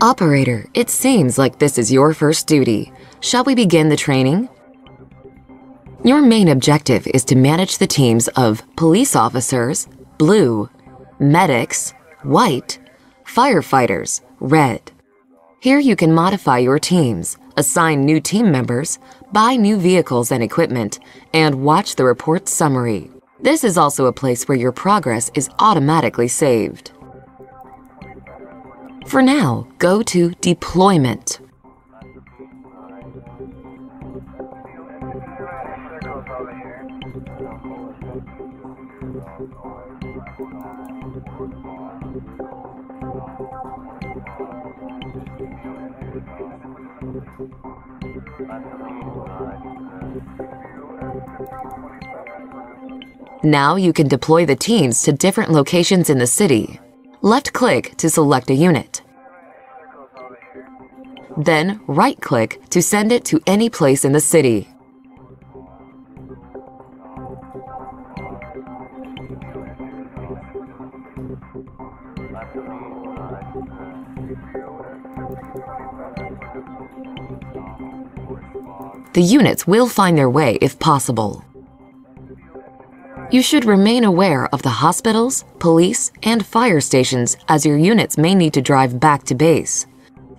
Operator, it seems like this is your first duty. Shall we begin the training? Your main objective is to manage the teams of police officers, blue, medics, white, firefighters, red. Here you can modify your teams, assign new team members, buy new vehicles and equipment, and watch the report summary. This is also a place where your progress is automatically saved. For now, go to Deployment. Now you can deploy the teams to different locations in the city. Left click to select a unit. Then right click to send it to any place in the city. The units will find their way if possible. You should remain aware of the hospitals, police, and fire stations as your units may need to drive back to base.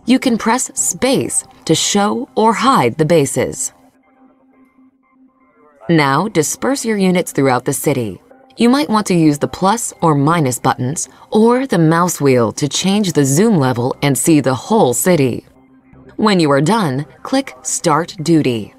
You can press space to show or hide the bases. Now disperse your units throughout the city. You might want to use the plus or minus buttons or the mouse wheel to change the zoom level and see the whole city. When you are done, click Start Duty.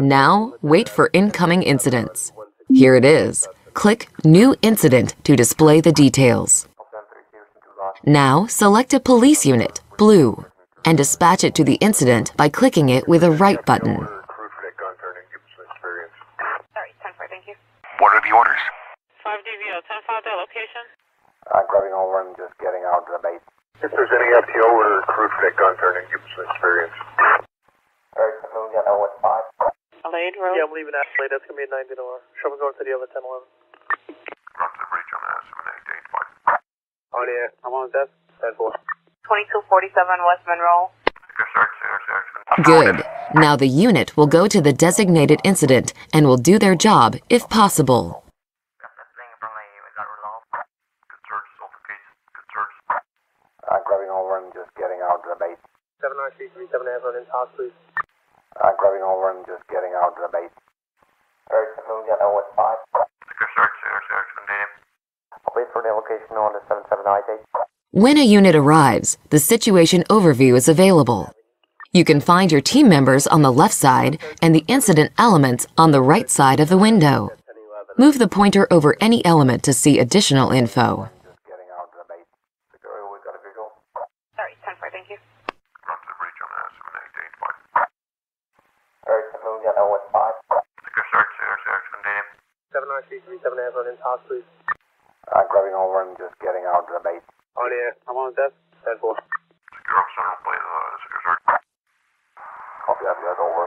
Now, wait for incoming incidents. Here it is. Click New Incident to display the details. Now, select a police unit, blue, and dispatch it to the incident by clicking it with a right button. Sorry, 10 4, thank you. What are the orders? 5 DVO, 10 5, that location. I'm grabbing over and just getting out of the base. If there's any FTO or crew fit gun turning, give us some experience. Alright, so we got 015. Alade Road. Yeah, I'm leaving Ashley. That's gonna be a 90 door. Show me going to the other 10 11. Run to the breach on that, 7885. Oh, yeah. I'm on desk. 10 4. 2247 West Monroe. Good. Now the unit will go to the designated incident and will do their job if possible. Good search, solve the case. Good search. I'm grabbing over and just getting out of the base. 7937 Avenue in Toss, please. I'm grabbing over and just getting out of the base. Alright, so we got 015. Good search, search, name. I'll wait for the location on the 77 When a unit arrives, the situation overview is available. You can find your team members on the left side and the incident elements on the right side of the window. Move the pointer over any element to see additional info. Just getting out of the base. Security, we got a visual. Sorry, 10 4, thank you. Run to the breach on that, 7885. Alright, so we got 015. Good search, search, name. 7937 Avenue in Toss, please. I'm grabbing over and just getting out of the base. Oh, yeah. I'm on desk. 10 4. Secure up center, play the secure search. Copy that, that's over.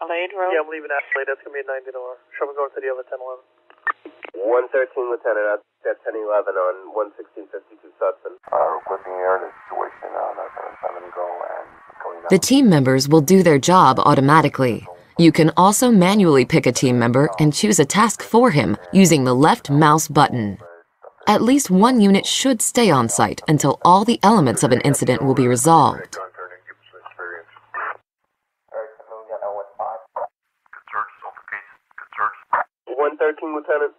Alade Road. Yeah, I'm leaving Ashley. That's gonna be a 90 door. Show me going to the other 10 11. 113 Lieutenant, that's 1011 on 11652 Sutphin. Uh, requesting air the situation on uh, 77 go and going The team members will do their job automatically. You can also manually pick a team member and choose a task for him using the left mouse button. At least one unit should stay on site until all the elements of an incident will be resolved. Gun turning, give us some experience. Alright, so we got 015. Good search, solve the case. Good search. 113 Lieutenant.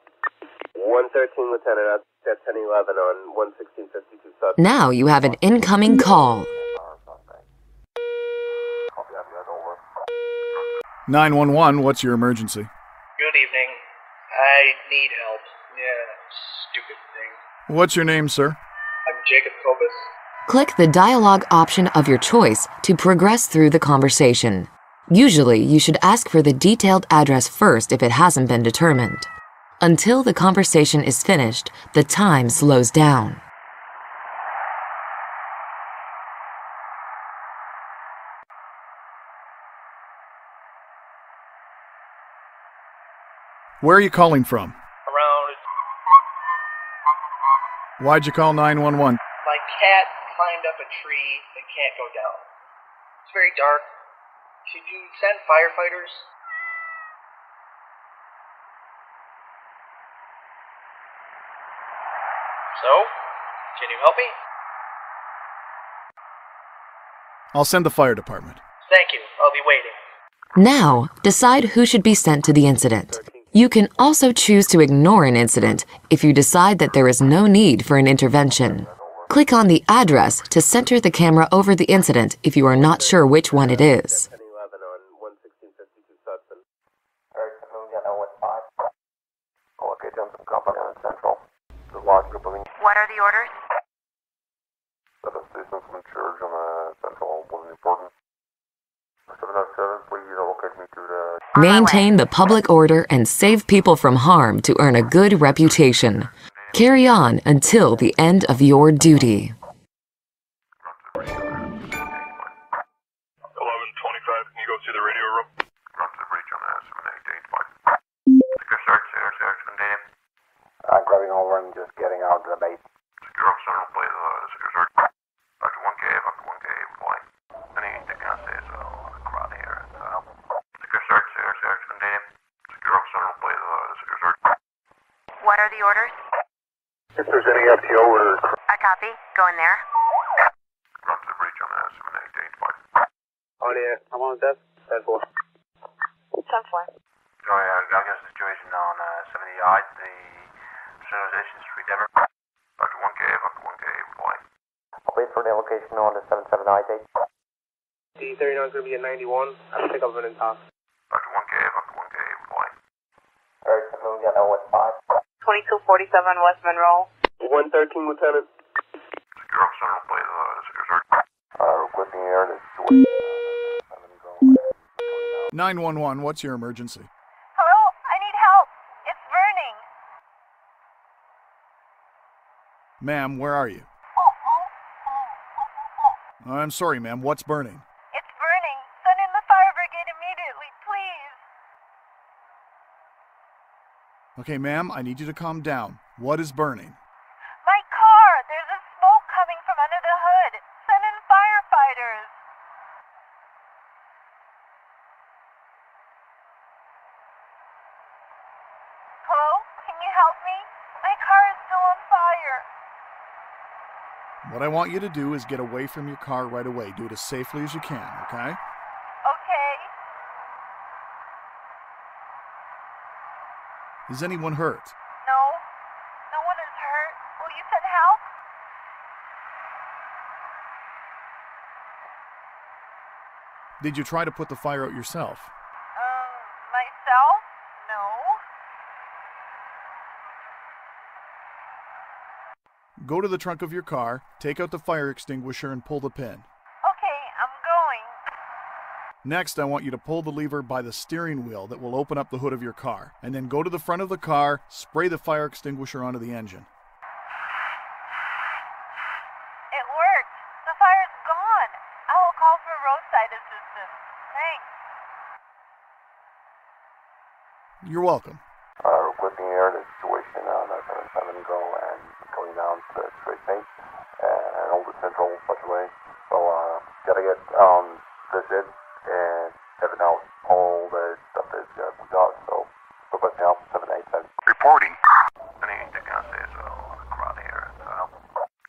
113 Lieutenant, that's 1011 on 11652 Now you have an incoming call. Copy that, that's over. 911, what's your emergency? Good evening. I need help. Yeah, stupid thing. What's your name, sir? I'm Jacob Copus. Click the dialogue option of your choice to progress through the conversation. Usually, you should ask for the detailed address first if it hasn't been determined. Until the conversation is finished, the time slows down. Where are you calling from? Around. Why'd you call 911? My cat climbed up a tree and can't go down. It's very dark. Should you send firefighters? So, can you help me? I'll send the fire department. Thank you. I'll be waiting. Now, decide who should be sent to the incident. You can also choose to ignore an incident if you decide that there is no need for an intervention. Click on the address to center the camera over the incident if you are not sure which one it is. 1011 on 11652 Sutton. Alright, Central, we got 015. Okay, Johnson Company on Central. The large group of What are the orders? seven stations from church on uh, Central was important. 707, please locate me to the Maintain the public order and save people from harm to earn a good reputation. Carry on until the end of your duty. 1125, can you go to the radio room? Run to the breach on 7885. Secure search, search, search, continue. I'm grabbing over and just getting out the bait. Secure up Central, please, uh, secure search. Back to 1K, back to 1K, reply. Any taking on stairs, uh, crowd here, uh, secure search, search, search, continue. Secure up Central, please, uh, secure search. What are the orders? If there's any FTO or I copy. Go in there. Run to the breach on uh, 7885. On the I'm on the desk. 10 4. 10 4. So, yeah, I got a situation on uh, 78, the Civilization Street, Denver. Back to 1K, back to 1K, reply. I'll wait for the location on the 7798. D39 is going to be a 91. I'll pick up an intox. Back to 1K, back to 1K, reply. Alright, so we got 015. 2247 West Monroe. 113, Lieutenant. Secure up please, uh, secure search. Uh, requesting air to. Uh, 911, what's your emergency? Hello? I need help. It's burning. Ma'am, where are you? I'm sorry, ma'am, what's burning. Send in the fire brigade immediately, please. Okay, ma'am, I need you to calm down. What is burning? My car. There's a smoke coming from under the hood. Send in firefighters. Hello? Can you help me? My car is still on fire. What I want you to do is get away from your car right away. Do it as safely as you can, okay? Okay. Is anyone hurt? No. No one is hurt. Will you send help? Did you try to put the fire out yourself? Um, myself? No. Go to the trunk of your car, take out the fire extinguisher, and pull the pin. Okay, I'm going. Next, I want you to pull the lever by the steering wheel that will open up the hood of your car, and then go to the front of the car, spray the fire extinguisher onto the engine. It worked. The fire's gone. I will call for roadside assistance. Thanks. You're welcome. Uh, requesting air to situation on uh, 77 go and going down to the straight paint and all the central such way. So, uh, gotta get, um, this in and having out all the stuff that uh, we got. So, requesting help 787. Reporting. Any taking on stairs, uh, crowd here. Uh,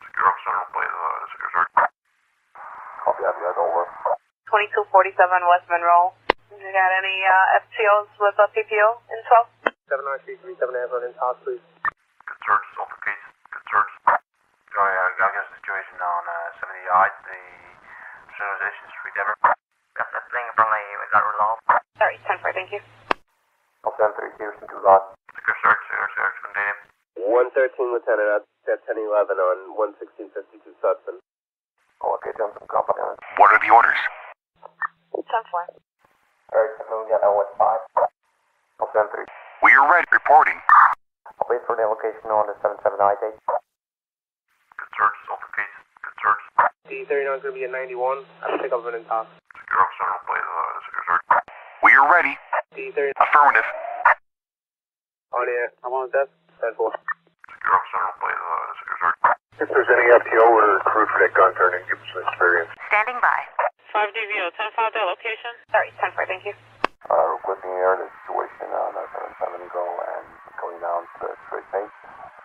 secure up central, please, uh, secure search. Copy that, guys, over. 2247 West Monroe. You got any uh, FTOs with a PPO in 12? 7937 have an intox, please. Good search, Salter case. Good search. So, yeah, I got a situation on uh, 78, the Civilization Street, Denver. Got that thing from the, we got resolved. Sorry, 10 4, thank you. I'll send three Houston to lost. Secure search, secure search, continue. 113, Lieutenant. That's at 1011 on 11652 Sutton. Oh, okay, Johnson Company. What are the orders? 10 4. Alright, so we got 015. I'll send three. We are ready. Reporting. I'll wait for the location on the 7798. Good search, Salter case. Good search. D39 is going to be a 91. I'll pick up an intox. Secure up central, please, uh, secure search. We are ready. D39 Affirmative. on the I'm on the desk. 10 4. Secure up central, please, uh, secure search. If there's any FTO or crew fit gun turning, give us some experience. Standing by. 5 DVO, 10 5 that location. Sorry, 10 4, thank you. Uh, requesting air to situation on uh, 77 go and going down to the straight paint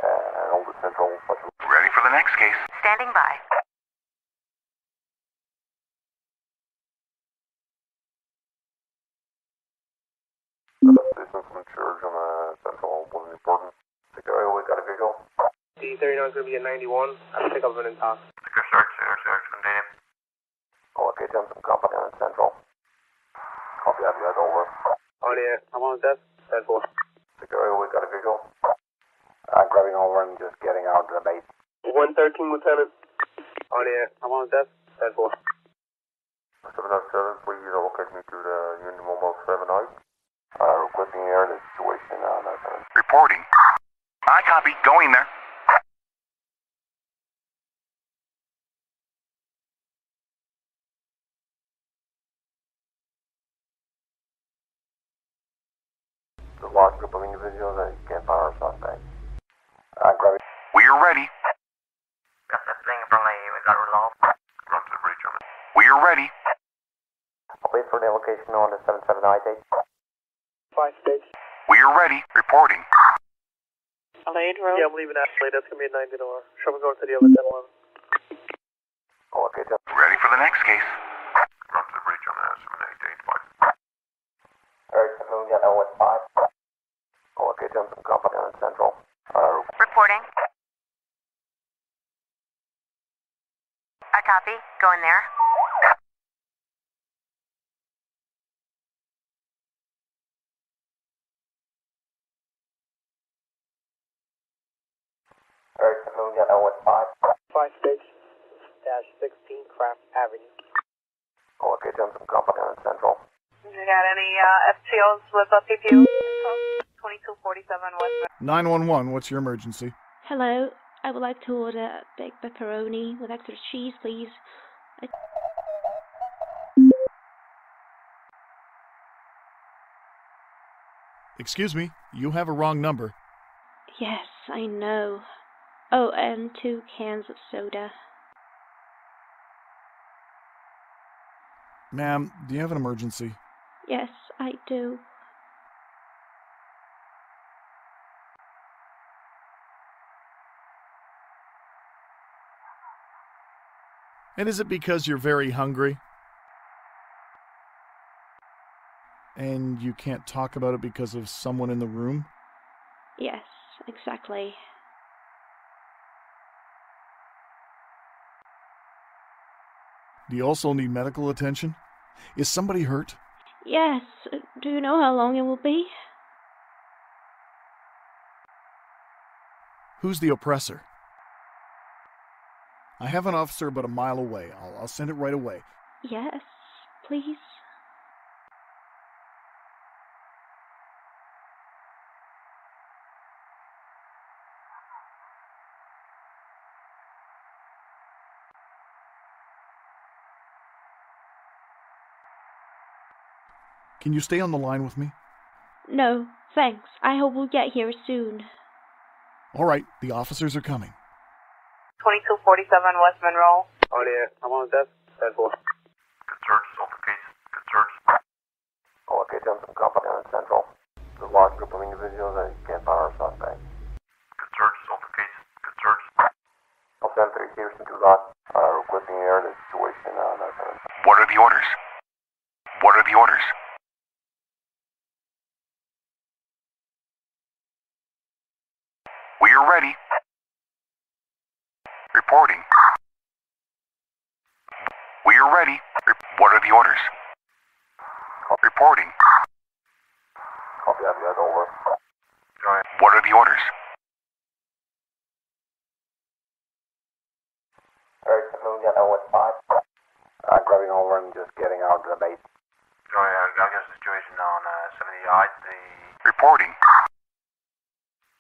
and all the central such the next case. Standing by. Assistance from Church on the Central wasn't important. Secure, we got a visual. D39 is going to be a 91. I'll pick up an intox. Secure search, secure search, continue. Okay, Johnson Company on Central. Copy that, you over. On the, I'm on the desk. 10 4. Secure, we got a visual. Uh, grabbing over and just getting out of the base. 113, Lieutenant. On the, I'm on the desk. 10 4. 707, please locate me to the Union Mobile 7 Uh, requesting air the situation on uh, seven. Reporting. I copy. Going there. The large group of individuals that can't fire a suspect. Uh, grabbing. We're ready. Got that thing from the, we got resolved. Run to the breach on it. We're ready. I'll wait for the location on the 779 Five stage. We're ready. Reporting. Adelaide Road. Yeah, I'm leaving Adelaide. That's going to be a 90 door. Shall we go to the other 10 1? Oh, okay, John. Ready for the next case. Run to the breach on the 785. Alright, so we got OS 5. Oh, okay, Johnson Company on Central. Uh, Reporting. I copy. Going there. Alright, so we got OS 5. Five stage. Dash 16 Craft Avenue. Oh, okay, Johnson Company on Central. You got any uh, FTOs with a PPU? 2247 West. 911, what's your emergency? Hello, I would like to order a big pepperoni with extra cheese, please. I... Excuse me, you have a wrong number. Yes, I know. Oh, and two cans of soda. Ma'am, do you have an emergency? Yes, I do. And is it because you're very hungry? And you can't talk about it because of someone in the room? Yes, exactly. Do you also need medical attention? Is somebody hurt? Yes, do you know how long it will be? Who's the oppressor? I have an officer about a mile away. I'll, I'll send it right away. Yes, please. Can you stay on the line with me? No, thanks. I hope we'll get here soon. All right, the officers are coming. 2247 West Monroe. On the, I'm on the desk. 10 4. Good search, Sulphur case. Good search. Oh, okay, Johnson Company on Central. The large group of individuals that can't fire a suspect. Good search, Sulphur case. Good search. I'll send three Houston to lot. Uh, requesting air the situation on uh. What are the orders? What are the orders? We're ready. Reporting. We're ready. Re- what are the orders? Reporting. Copy that, you over. Giant. What are the orders? Alright, so we got OS 5. Uh, grabbing over and just getting out of the base. Sorry, I got a situation on uh, 70 yards. The Reporting.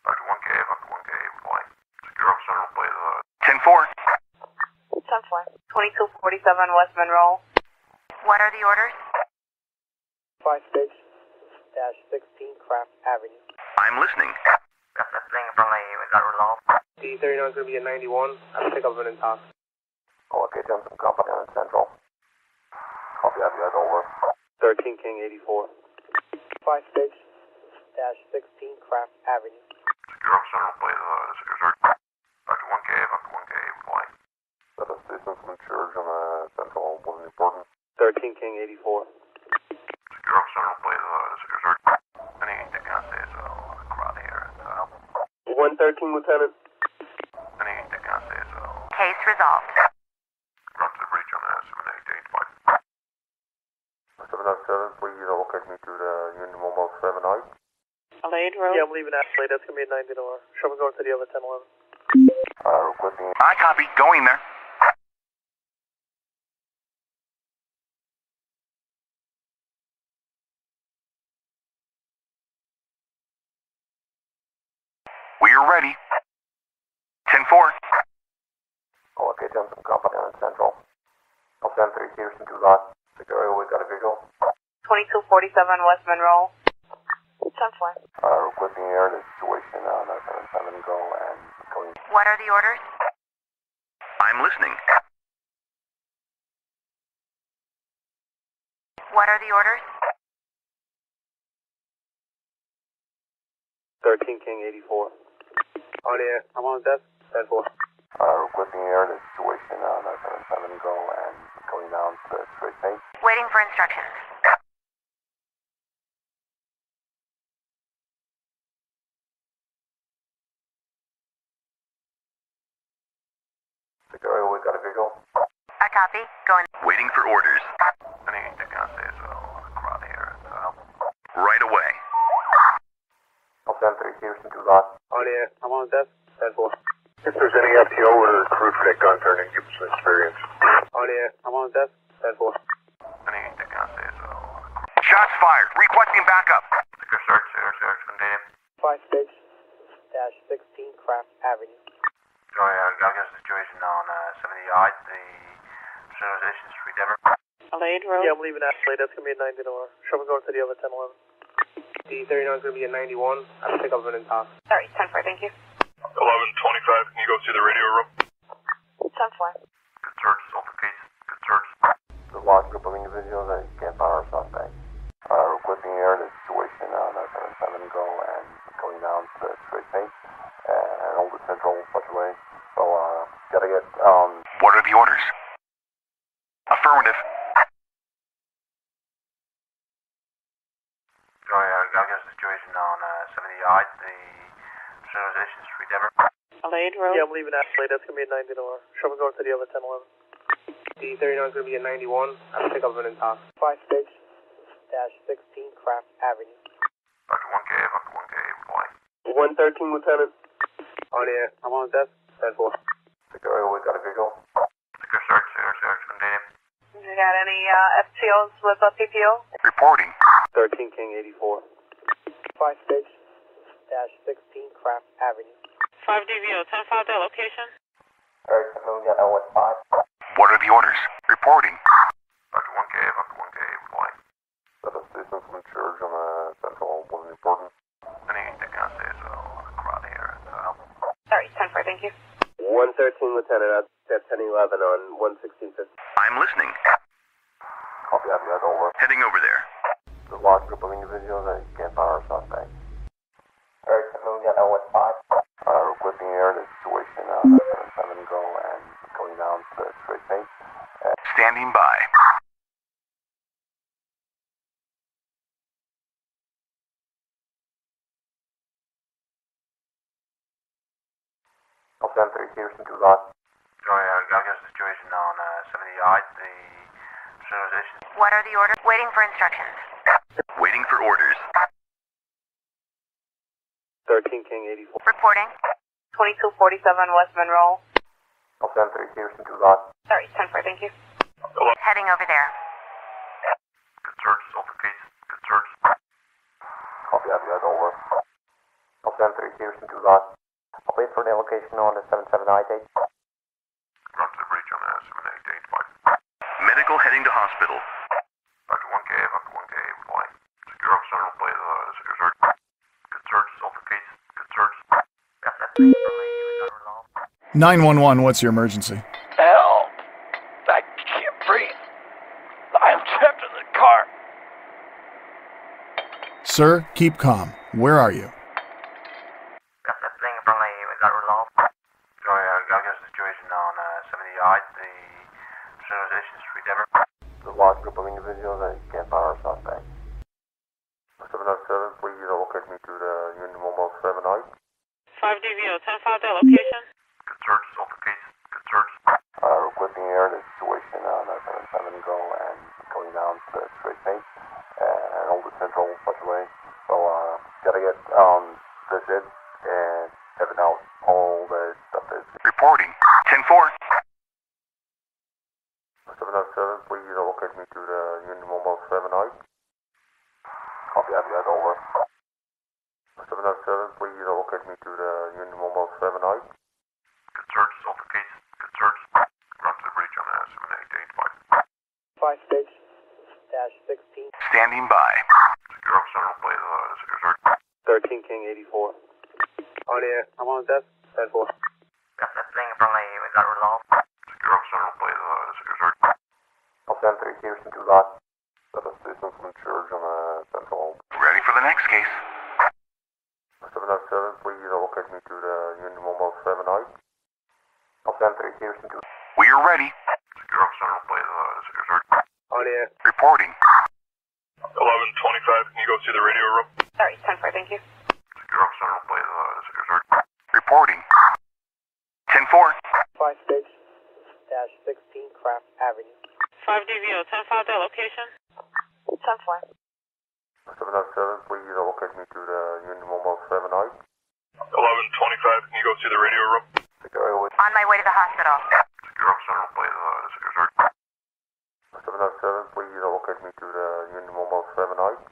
Dr. 1K, Dr. 1K, reply. Secure up central plate uh, 10 4. 10 4. 2247 West Monroe. What are the orders? Five stage. Dash 16 Craft Avenue. I'm listening. Got that thing from the, we got resolved. D39 is going to be a 91. I'll pick up an intox. Oh, okay, Johnson Company on Central. Copy that, you over. 13 King 84. Five stage. Dash 16 Craft Avenue. Secure central plate uh, secure search. Dr. 1K, Dr. 1K, from Church on the Central One Important. 13 King 84. Secure officer, no play the secure search. Anything that can say so, uh, crowd here, so. Uh, 113 Lieutenant. Anything that can say so. Uh, Case resolved. Run to the breach on the 7885. 707, please locate me to the Union Mobile 7I. Alade Road. Yeah, I'm leaving Ashley. That's gonna be a 90 door. Show me going to the other 1011. Uh, requesting I copy. Going there. We are ready. 10-4. locate Johnson Company on Central. I'll send three Houston to lot. Secure, we got a visual. 2247 West Monroe. 10 4. Uh, requesting air the situation on uh, 77 go and going. What are the orders? I'm listening. What are the orders? 13 King 84. On air. I'm on desk. 10 4. Uh, requesting air the situation on uh, 77 go and going down to the straight pace. Waiting for instructions. Secure, we got a. I copy. Going. Waiting for orders. Anything that can say so, crowd here, so. Right away. I'll send three Houston to lot. On oh, air. I'm on desk. 10 4. If there's any FTO or crude fake on turning, give us some experience. On air. I'm on desk. 10 4. Anything that can say so. Shots fired. Requesting backup. Secure search, secure search, contained. 56 dash 16 Craft Avenue. Oh, Sorry, I got a situation on uh, 78, the Civilization Street, Denver. Alade Road. Yeah, I'm leaving Ashley. That's gonna be a 90 door. Show me going to the other 1011. D39 is gonna be a 91. I think I've been in top. Sorry, 10 4. Thank you. 1125, can you go to the radio room? 10 4. Good search, solve the case. Good search. The large group of individuals that can't fire our suspect. Uh, requesting air the situation on uh, 77 go and going down to the straight pace and Old Central such a way. So, uh, gotta get, um, What are the orders? Affirmative. Sorry, I got a situation on uh, 78, the Civilization Street, Denver. Alade Road. Yeah, I'm leaving Ashley. That's gonna be a 90 door. Show me going to the other 1011. D39 is gonna be a 91. I think I've been in top. 56 dash 16 Craft Avenue. Dr. 1K, Dr. 1K, reply. 113 Lieutenant. On air. I'm on desk. 10 4. Secure, we got a visual. Secure search, secure search, contained. You got any uh, FTOs with a PPO? Reporting. 13 King 84. 56 dash 16 Craft Avenue. 5 DVO, 10 5 their location. Alright, so we got L 5. What are the orders? Reporting. Dr. 1K, Dr. 1K, reply. Set a from church on the Central One Important. Anything that can say so, crowd here. Sorry, 10 4. Thank you. 113 Lieutenant at 1011 on 11650. I'm listening. Copy, I've over. Heading over there. The large group of individuals that can't fire our suspect. Alright, so we got L 5. Uh, requesting air the situation on uh, 77 go and going down to the straight pace. Standing by. I'll send three Houston to lot. Sorry, I got a situation on uh, 78, the Civilization. What are the orders? Waiting for instructions. Waiting for orders. 13 King 84. Reporting. 2247 West Monroe. I'll send three Houston to lot. Sorry, 10 4. Thank you. Heading over there. Good search, solve the case. Good search. Copy, I've got over. I'll send three Houston to lot. I'll wait for the location on the 77I date. Run to the breach on uh, 7885. Medical heading to hospital. Dr. 1K, Dr. 1K, reply. Secure officer, no play the secure search. Good search, solve case. Good search. 911, what's your emergency? Help! I can't breathe. I'm trapped in the car. Sir, keep calm. Where are you? Sorry, I got a situation on uh, 78, the Station Street, Denver. The large group of individuals that can't find our suspect. 707, please locate me to the Union Mobile 79. 5DVO, 10 5 that location. Good search, altercation. Good search. Uh, requesting air the situation on uh, 77 go and going down to Straight Paint and Old Central Butchway. So, uh, gotta get, um, this in and have it out. All the stuff is. Reporting. 10-4. 707, please locate me to the Union Mobile 79. Copy, have that over. 707, please locate me to the Union Mobile 79. Good search, altercation. Good search. Run to the bridge on uh, 5 78 6 dash 16. Standing. Secure Officer will play the secure search. 13 King 84. On the I'm on desk. 10 4. That's the thing from the, we got resolved. Secure Officer will play the secure search. I'll send three Houston to that. That assistance from church on uh, Central. Ready for the next case. 707, please locate me to the Union Mobile 79. I'll send three Houston to We are ready. Secure Officer will play the secure search. On the Reporting. 1125, can you go to the radio room? Sorry, 10 4, thank you. Secure Officer will play the secure search. Reporting. 10-4. 5 6 dash 16 Craft Avenue. 5DVO, 10 5 that location. 10 4. 707, please locate me to the Union Mobile 79. 1125, can you go to the radio room? Secure Airways. On my way to the hospital. Secure Officer will play the secure search. 707, please locate me to the Union Mobile 79.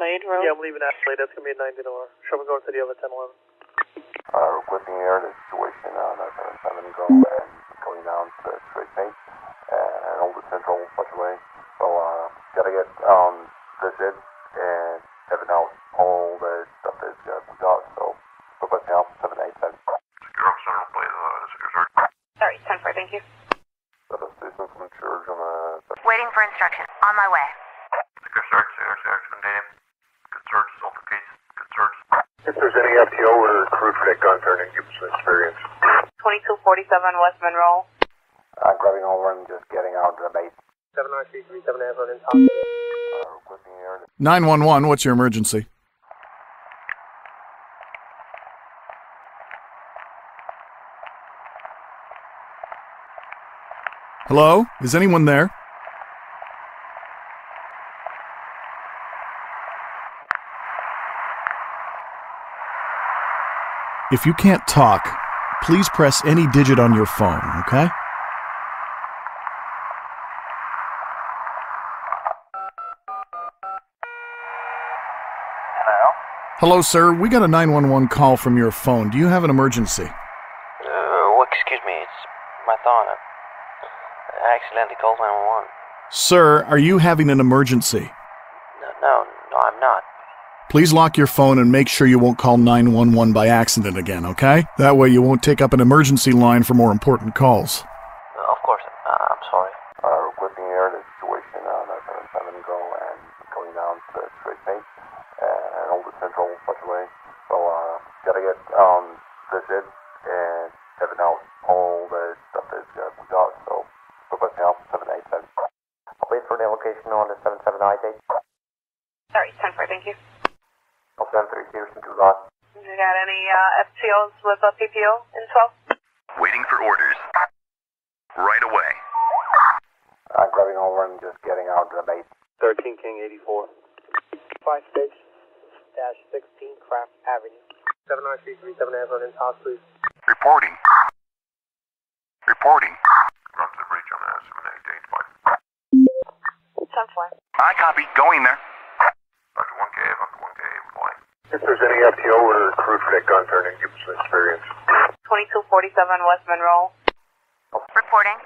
Lade Road. Yeah, I'm leaving Ashley. That's going to be a 90 door. Show me going to the other 10 11. Uh, requesting air the situation on uh, 77 go and going down to Straight Paint and Old Central Butchway. So, uh, gotta get, um, this in and have it out. All the stuff is uh, we got, so, request now, 787. Secure Officer will play the secure search. Sorry, 10 4, thank you. That assistance from church on uh, Waiting for instructions. On my way. Secure search, secure search, contain Good search, altercation. Good search. If there's any FTO or crude fake gun turning, give us an experience. 2247 West Monroe. uh, grabbing over and just getting out to the base. 793 37 Amber in top. Uh, requesting air 911, what's your emergency? Hello? Is anyone there? If you can't talk, please press any digit on your phone, okay? Hello, sir. We got a 911 call from your phone. Do you have an emergency? Uh, excuse me, it's my thought. I, I accidentally called 911. Sir, are you having an emergency? No, no, no, I'm not. Please lock your phone and make sure you won't call 911 by accident again, okay? That way you won't take up an emergency line for more important calls. Uh, of course, uh, I'm sorry. uh, requesting air the situation on uh, 77 go and going down to Straight Paint and Old Central Butchway. So, uh, gotta get, um, this in and have it out. All the stuff is uh, we got, so request now, 787. I'll wait for the location on the 7798. Sorry, 10 4, thank you. I'll send three Houston to that. You got any uh, FTOs with a PPO in 12? Waiting for orders. Right away. Uh, grabbing over and just getting out to the base. 13 King 84. 5 6 dash 16 Craft Avenue. 793 37 Amber in top, please. Reporting. Reporting. Run to the bridge on uh, 78 10 4. I copy. Going there. Dr. 1K, Dr. 1K, reply. If there's any FTO or crude fake gun turning, give us an experience. 2247 West Monroe. Reporting.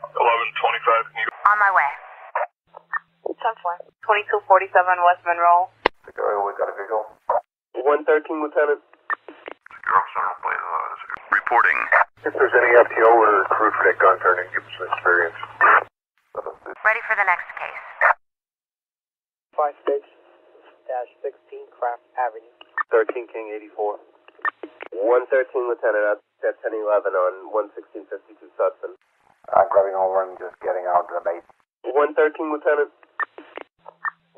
1125, can you On my way. 10 4. 2247 West Monroe. Secure Airways got a visual. 113 Lieutenant. Secure Officer will play the uh, secure. Reporting. If there's any FTO or crew for that gun turning, give us an experience. Ready for the next case. 5 6 dash 16 Craft Avenue. 13 King 84. 113 Lieutenant, that's at 1011 on 11652 Sutton. Uh, grabbing over and just getting out of the base. 113, Lieutenant.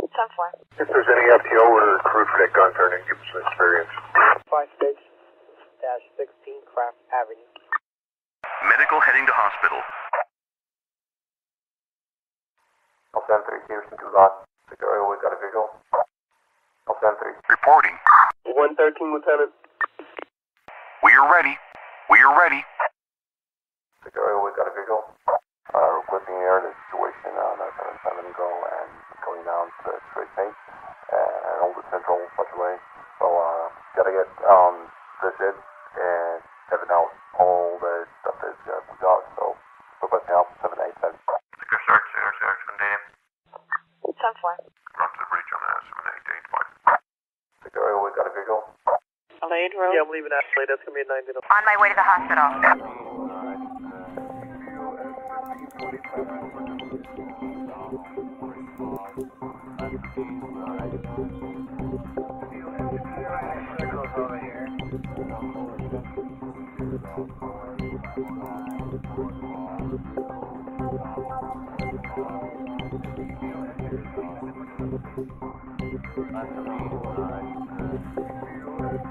10 If there's any FTO or crew fit gun turning, give us an experience. 5 6 dash 16 Craft Avenue. Medical heading to hospital. Alpha 3, Houston to Lost. Victoria, we got a visual. Alpha 3. Reporting. 113, Lieutenant. We are ready. We are ready. Victoria, we got a visual. Uh, requesting air the situation on uh, 77 Go and going down to Straight Paint and Old Central Butcherway. So, uh, gotta get, um, this in and seven out all the stuff that uh, we got. So, requesting help 787. Secure search, search, search, contain. 10 Run to the Adelaide Road? Yeah, I'm leaving Adelaide. That's going to be a 90 On my way to the hospital.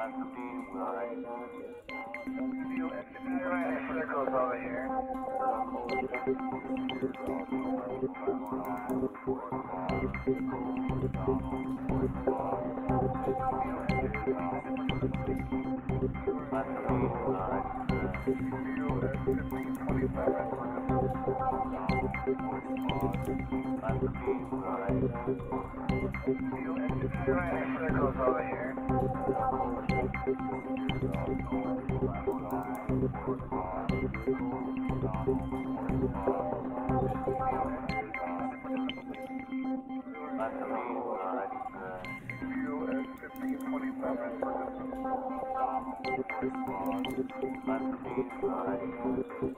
i'm going over here. Thank you.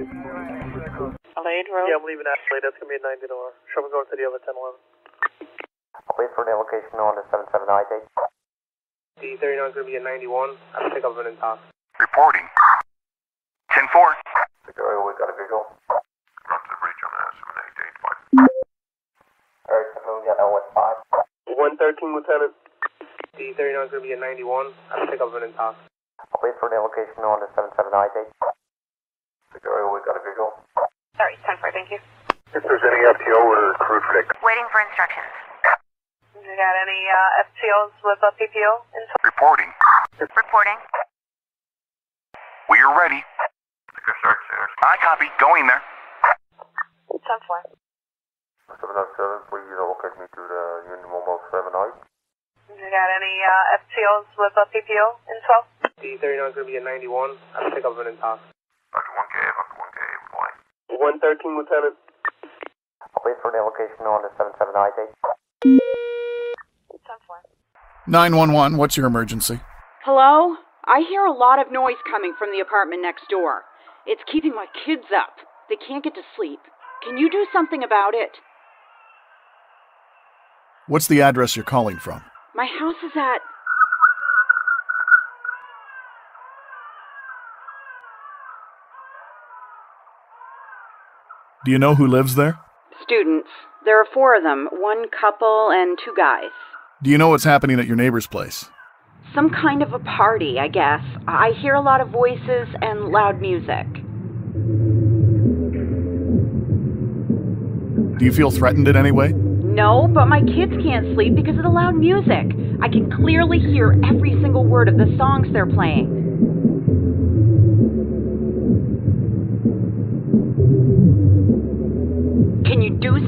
Adelaide Road. Yeah, I'm leaving Adelaide. That's gonna be a 90 door. Show me going to the other 1011. I'll wait for the location on the 77 date. The 39 is gonna be a 91. I have to pick up an intox. Reporting. 10-4. Victoria, we got a visual. Got the breach on that 7885. Alright, so we got a what, 5? 113, Lieutenant. The 39 is gonna be a 91. I have to pick up an intox. I'll wait for the location on the 77 date. Victoria, we got a visual. Sorry, 10 4, thank you. If there's any FTO or crew fix. Waiting for instructions. You got any uh, FTOs with a PPO info? Reporting. Reporting. We are ready. I copy. Going there. 10 4. 707, please locate me to the Union Mobile 78. You got any uh, FTOs with a PPO info? The 39 is gonna be a 91. I have to pick up an intox. Dr. 1K, Dr. 1K, reply. 113, Lieutenant. I'll wait for the allocation on the 77 date. 10 4. 911, what's your emergency? Hello? I hear a lot of noise coming from the apartment next door. It's keeping my kids up. They can't get to sleep. Can you do something about it? What's the address you're calling from? My house is at. Do you know who lives there? Students. There are four of them one couple and two guys. Do you know what's happening at your neighbor's place? Some kind of a party, I guess. I hear a lot of voices and loud music. Do you feel threatened in any way? No, but my kids can't sleep because of the loud music. I can clearly hear every single word of the songs they're playing.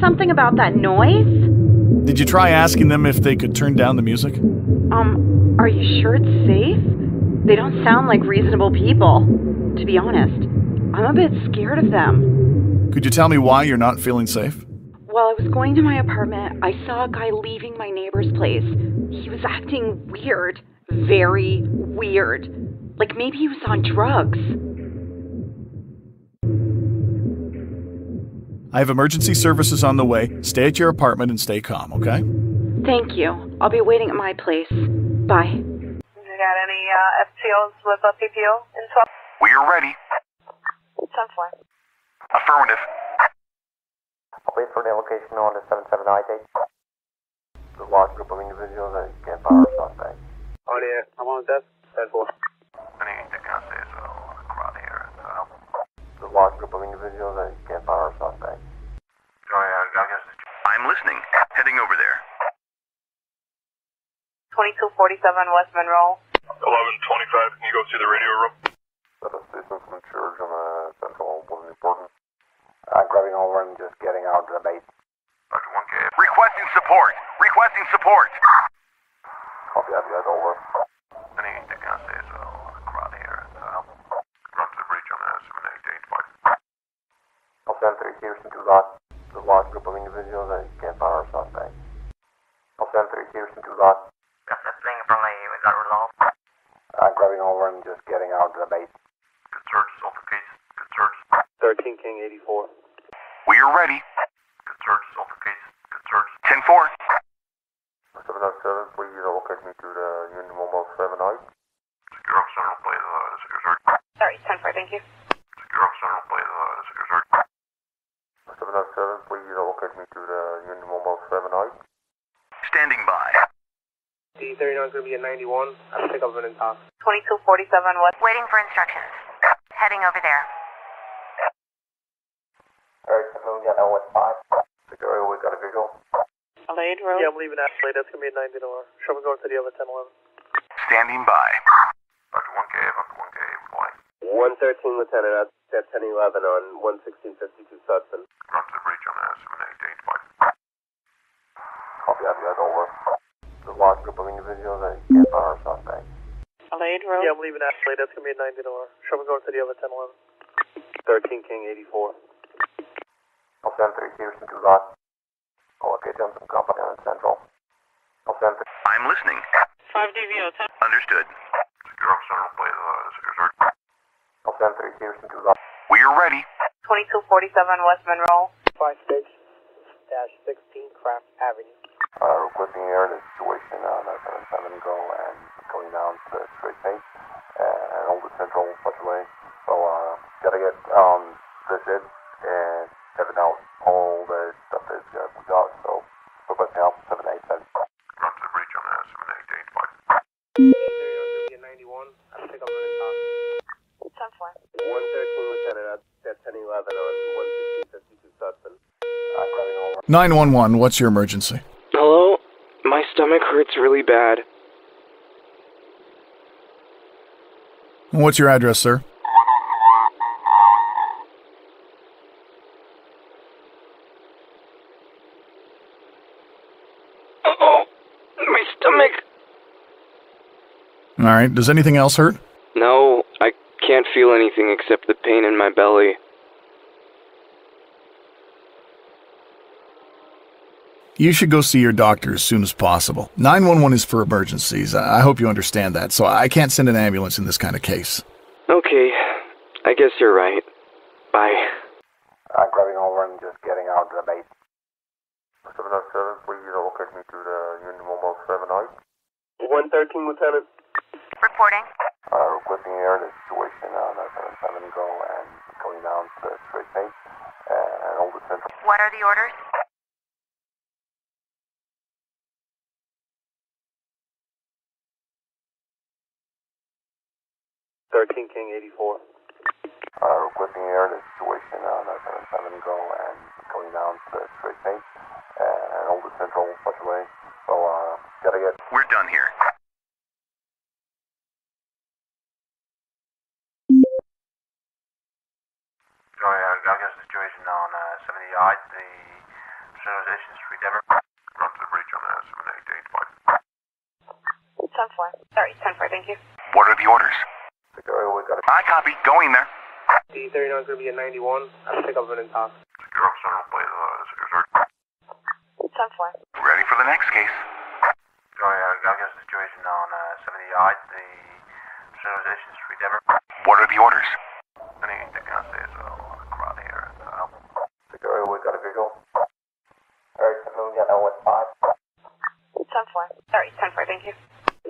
Something about that noise? Did you try asking them if they could turn down the music? Um, are you sure it's safe? They don't sound like reasonable people. To be honest, I'm a bit scared of them. Could you tell me why you're not feeling safe? While I was going to my apartment, I saw a guy leaving my neighbor's place. He was acting weird. Very weird. Like maybe he was on drugs. I have emergency services on the way. Stay at your apartment and stay calm, okay? Thank you. I'll be waiting at my place. Bye. You got any uh, FTOs with a PPO info? We are ready. 10 4. Affirmative. I'll wait for the location on the 77 date. The large group of individuals that can't power suspect. On the, I'm on desk. 10 4. Anything else is well, crowd here. Uh, The large group of individuals that can't power suspect. sorry, I, I guess. I'm listening. Heading over there. 2247 West Monroe. 1125, can you go to the radio room? That assistance from church on the central uh, was important. I'm grabbing over and just getting out of the base. Dr. 1K. Requesting support. Requesting support. Copy that, guys, over. Anything else is well, crowd here. Uh, got the breach on that 7885. I'll send three to that. The large group of individuals that can't power suspect. I'll send three Houston to that. That's the thing from the, we got resolved. I'm grabbing over and just getting out of the base. Good search, Alpha case. Good search. 13 King 84. We are ready. Good search, Alpha case. Good search. 10-4. 707, please locate me to the Union Mobile 78. Secure officer, will play the, the uh, secure search. Sorry, 10 4, thank you. Secure officer, will play the, the secure search. 707, please locate me to the Union Mobile 78. Standing by. D39 is going to be a 91. I'll pick up an intox. 2247 West. Waiting for instructions. Heading over there. Alright, so we got L with five. Security, we got a visual. Adelaide Road. Yeah, I'm leaving Adelaide. That's going to be a 90 door. Show me going to the other 1011. Standing by. Up to 1K, up to 1K, flight. 113, Lieutenant, at 1011 on 11652 Sudson. Run to the breach on that 7885. Copy that, over. The large group of individuals that can't find our suspect. Adelaide Road. Yeah, I'm leaving Adelaide. That's going to be a 90 door. Show me going to the other 1011. 13 King 84. I'll send three Houston to Lot. I'll locate them some company on Central. I'll send three. I'm listening. 5 DVO 10. Understood. Secure officer will play the secure search. I'll send three Houston to Lot. We're ready. 2247 West Monroe. 5 stage dash 16 Craft Avenue. Uh, requesting air the situation on uh, 77 go and going down to straight pace and Old Central such a way. So, uh, gotta get, um, this in and having out all the stuff that uh, we got. So, requesting help 787. Run to the breach on that 7885. D39 going to be a 91. I'll pick up an intox. 10 113, Lieutenant, at 1011 on 11652 Sudson. I'm grabbing over. 911, what's your emergency? Hello? My stomach hurts really bad. What's your address, sir? Oh, my stomach. All right, does anything else hurt? No, I can't feel anything except the pain in my belly. You should go see your doctor as soon as possible. 911 is for emergencies. I I hope you understand that, so I can't send an ambulance in this kind of case. Okay, I guess you're right. Bye. I'm grabbing over and just getting out to the base. 707, please locate me to the Union Mobile 78. 113, Lieutenant. Reporting. Uh, requesting air the situation on uh, 77 go and going down to the straight pace and Old Central. What are the orders? Thirteen King eighty four. Uh, requesting air the situation on uh, 77 go and going down to straight pace and Old Central such a way. So, uh, gotta get We're done here. Sorry, I got a situation on uh, 78, the Civilization Street, Denver. Run to the breach on that 7885. 10 4. Sorry, 10 4, thank you. What are the orders? Security, we got a I copy. Going there. D39 is going to be a 91. I'll pick up an intox. Secure officer will play secure search. 10 4. Ready for the next case. Sorry, I got a situation on uh, 78, the Civilization Street, Denver. What are the orders? Anything I say is a crowd here. Uh, Security, we got a visual. Alright, so we got L with 5. 10 4. Sorry, 10 4, thank you.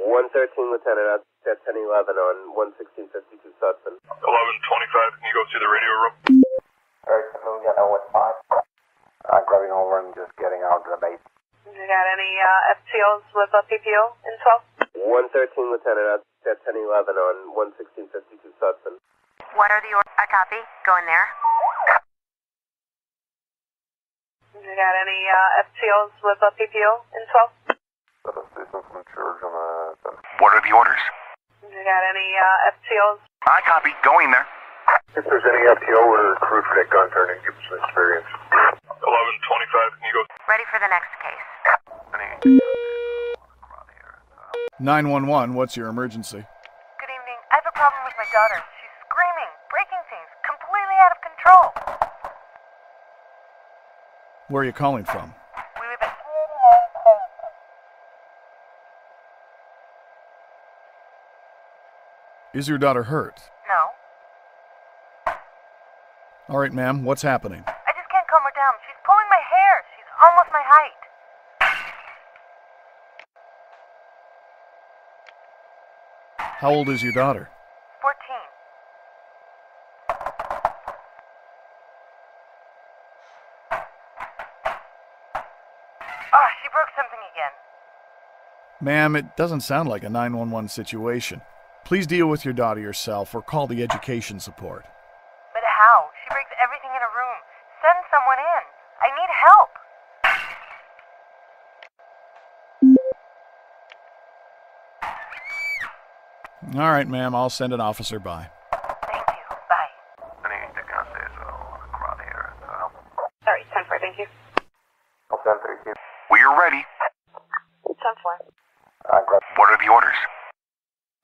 113, Lieutenant, at 1011 on 11652 Sudson. 1125, can you go to the radio room? Alright, so we got L with 5. I'm grabbing over and just getting out to the base. You got any uh, FTOs with a PPO in 12? 113, Lieutenant, at 1011 on 11652 Sudson. What are the orders? I copy. Going there. You got any uh, FTOs with a PPO in 12? Got a citizen from church on the center. What are the orders? You got any uh, FTOs? I copy. Going there. If there's any FTO or crew fit gun turning, give us some experience. 1125, can you go? Ready for the next case. 911, what's your emergency? Good evening. I have a problem with my daughter. She's screaming, breaking things, completely out of control. Where are you calling from? We live in. Is your daughter hurt? No. All right, ma'am, what's happening? I just can't calm her down. She's pulling my hair. She's almost my height. How old is your daughter? 14. Oh, she broke something again. Ma'am, it doesn't sound like a 911 situation. Please deal with your daughter yourself or call the education support. But how? She breaks everything in her room. Send someone in. I need help. All right, ma'am, I'll send an officer by. Sorry, 10 4, thank you. We're ready. 10 4. What are the orders?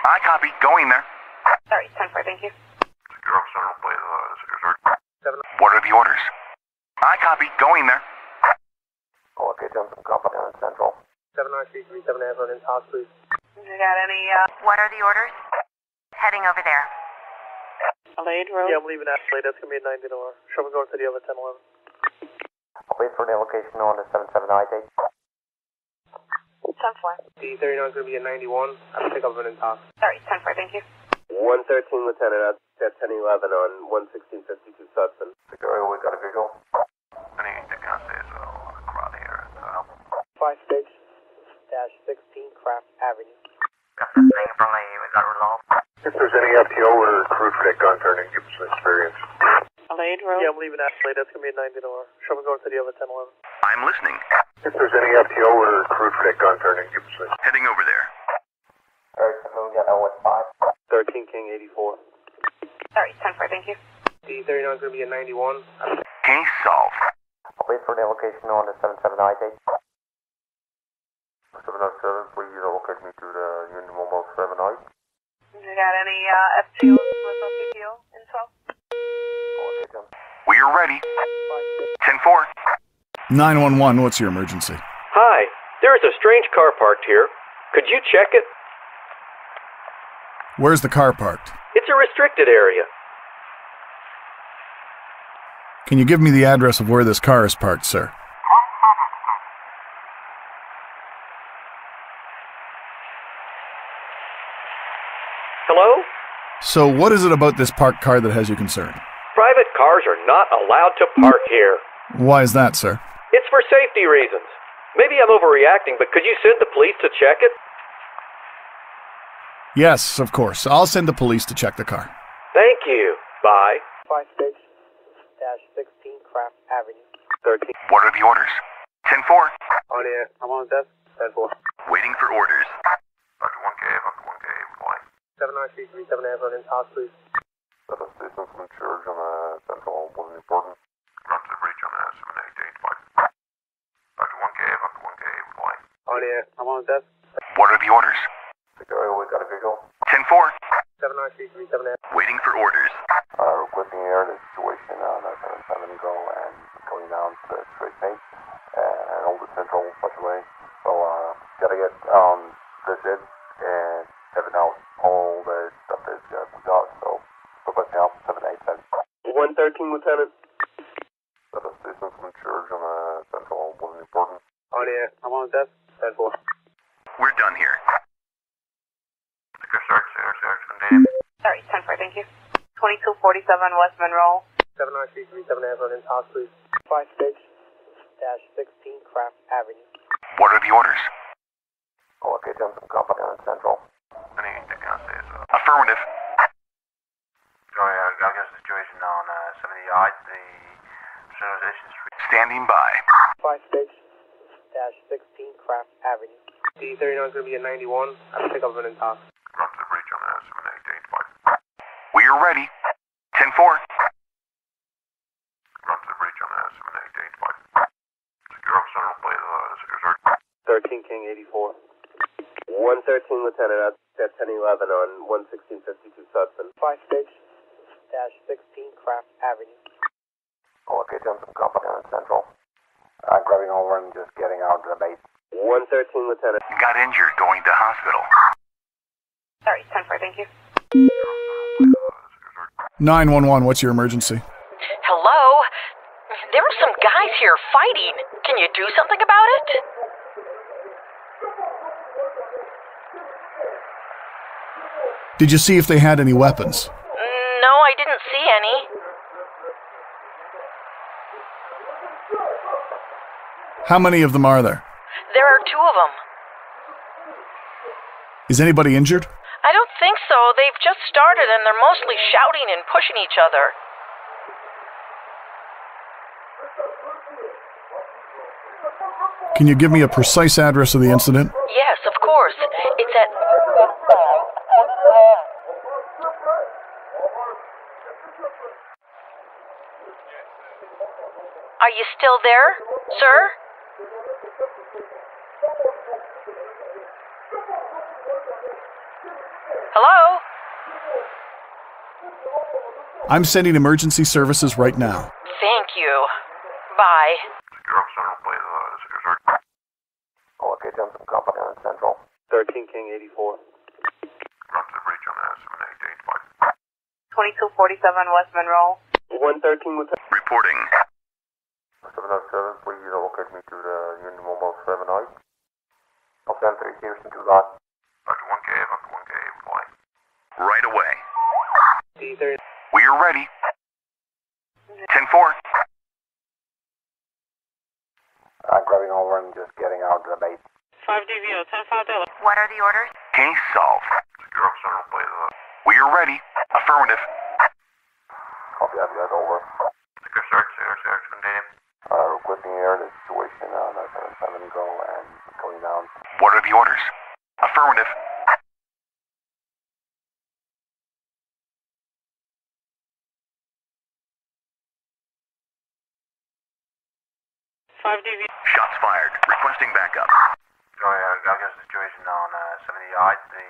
I copy. Going there. Sorry, 10 4, thank you. What are the orders? I copy. Going there. Okay, Johnson Company on Central. 7937 Avenue, House, please. You got any, uh, What are the orders? Heading over there. Adelaide Road? Yeah, I'm leaving Adelaide. That's going to be a 90 door. Shall we go to the other 1011? Wait for the location on the 77 ID. 10 4. The 39 is going to be a 91. I'll pick up an talk. Sorry, 10 4, thank you. 113, Lieutenant, at 1011 on 11652 Sutton. Security, we got a visual. 5 6 dash 16 Craft Avenue. If there's any FTO or crew fit concerning, give us an experience. Adelaide Road? Yeah, I'm leaving Adelaide. That's going to be a 90 door. Shall we go to the other 1011? I'm listening. If there's any FTO or crew fit concerning, give us an Heading over there. Alright, so we got what's 5. 13 King 84. Sorry, 10 4, thank you. D 39 is going to be a 91. Case solved. Wait for the location on the 77 ID. 707, please locate me to the Union Mobile 7I. You got any, uh, FTOs with a PPO info? We're ready. 10 4. 911, what's your emergency? Hi, there is a strange car parked here. Could you check it? Where's the car parked? It's a restricted area. Can you give me the address of where this car is parked, sir? Hello? So, what is it about this parked car that has you concerned? Private cars are not allowed to park here. Why is that, sir? It's for safety reasons. Maybe I'm overreacting, but could you send the police to check it? Yes, of course. I'll send the police to check the car. Thank you. Bye. 5 6 dash 16 Craft Avenue. 13. What are the orders? 10 4. On the I'm on the desk. 10 4. Waiting for orders. 7937 Avenue, House, please. That is station from Church on the Central was important. Run to the bridge on uh, 7885. Dr. 1K, Dr. 1K, reply. On the I'm on the desk. What are the orders? Security, we got a visual. 10 4. 7937 Avenue. Waiting for orders. Uh, requesting air the situation on the 77 go and going down to the straight paint and all the central way. So, uh, gotta get, um, this in and having out all the stuff that uh, we got. So, requesting help 787. 113, Lieutenant. That is station from Church on the Central was important. On the I'm on the desk. 10 4. We're done here. Sorry, 10 4, thank you. 2247 West Monroe. 7937 Avenue, House, please. 5 6 dash 16 Craft Avenue. What are the orders? Oh, okay, Johnson Company on Central. Affirmative. Sorry, I got a situation on uh, 78, the Civilization Street. Standing by. 5 6 dash 16 Craft Avenue. D39 is going to be a 91. I'll pick up an talk. Run to the bridge on uh, 7885. We're ready. 10 4. Run to the bridge on uh, 7885. Secure up Central, play the secure search. 13 King 84. 113, Lieutenant, at 1011 on 11652 Sutton. 5 6 dash 16 Craft Avenue. Okay, Johnson Company on Central. Uh, grabbing over and just getting out of the base. 113, Lieutenant. Got injured going to hospital. Sorry, 10 4, thank you. 911, what's your emergency? Hello? There are some guys here fighting. Can you do something about it? Did you see if they had any weapons? No, I didn't see any. How many of them are there? There are two of them. Is anybody injured? I don't think so. They've just started and they're mostly shouting and pushing each other. Can you give me a precise address of the incident? Yes, of course. It's at. Are you still there, sir? Hello? I'm sending emergency services right now. Thank you. Bye. Secure up Central, please. Uh, secure search. Okay, Johnson Company on Central. 13 King 84. Run to the breach on the estimate 885. 2247 West Monroe. 113 Lieutenant. Reporting. 707, please locate me to the Union Mobile 78. I'll send three Houston to that. Up to 1K, up 1K, reply. Right away. We are ready. 10-4. I'm grabbing over and just getting out of the bait. 5 DVO, 10 5 Delta. What are the orders? Case solved. Secure up Central, please. We are ready. Affirmative. Copy that, guys, over. Secure search, secure search, continue. Uh, requesting air the situation on uh, 77 go and going down. What are the orders? Affirmative. Five DVO. Shots fired. Requesting backup. Sorry, I got a situation on uh, 70 yard, the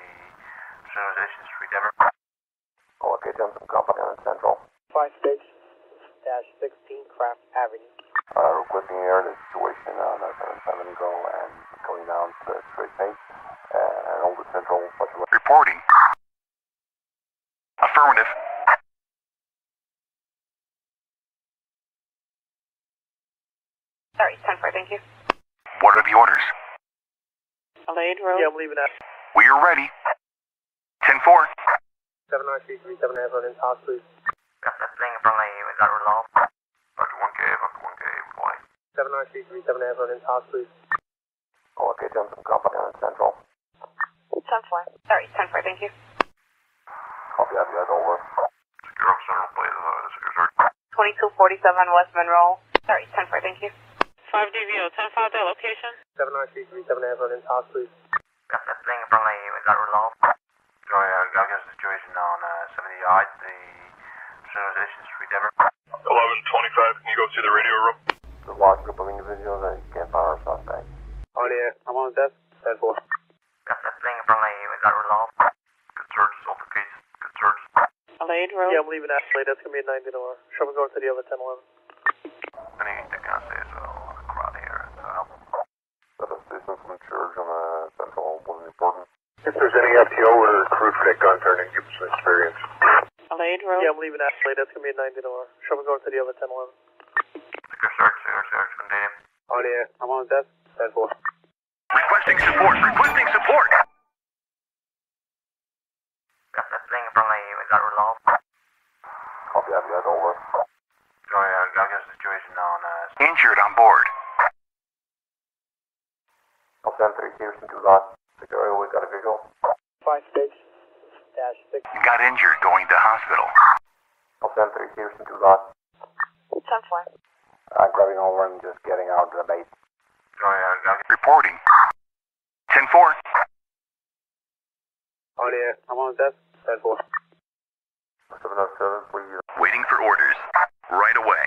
Civilization Street, Denver. Okay, Johnson Company on Central. 5 6 dash 16 Craft Avenue. Uh, requesting air the situation on uh, 77 go and going down to the straight pace and all central. Reporting. Affirmative. Sorry, 10 4, thank you. What are the orders? Adelaide Road. Yeah, I'm leaving that. We are ready. 10-4. 793 37 half in Toss, please. Got that thing from the, we 79337 Avenue in Hospice. Okay, Johnson, Compound on Central. It's 10 4. Sorry, 10 4, thank you. Copy, have you had over. Secure up Central, please. Uh, secure, 2247 West Monroe. Sorry, 10 4, thank you. 5 DVO, 10 5, that location? 79337 Avenue in Hospice. Got that thing from a, we got resolved. Sorry, I got a situation on uh, 70 yard, the Civilization Street, Denver. 1125, can you go to the radio room? The large group of individuals and can't find our suspect. On the I'm on desk. 10 4. Got that thing from the, we got resolved. Good search. Solve the case. Good search. Adelaide Road. Yeah, I'm leaving Ashley. That's going to be a 90 door. Show me going to the other 10 11. Any that can I say so? A lot of crowd here. So help. That assistance from church on the Central was important. If there's any FTO or crew fit gun turning, give us some experience. Adelaide Road. Yeah, I'm leaving Ashley. That's going to be a 90 door. Show me going to the other 10 11. Oscar Shark, Shark, Shark, Dave. Audio, I'm on desk, side 4. Requesting support, requesting support! That thing Sorry, I the situation on. Uh, Injured on board. Uptown 3, 2 lot. Got a visual. 5-6, dash 6. Got injured going to hospital. Uptown 3, Peterson 2 lot. 10-4. I'm grabbing over and just getting out the bait. Sorry, I got Reporting. 10-4. On the I'm on desk. 10 4. 707, please. Waiting for orders. Right away.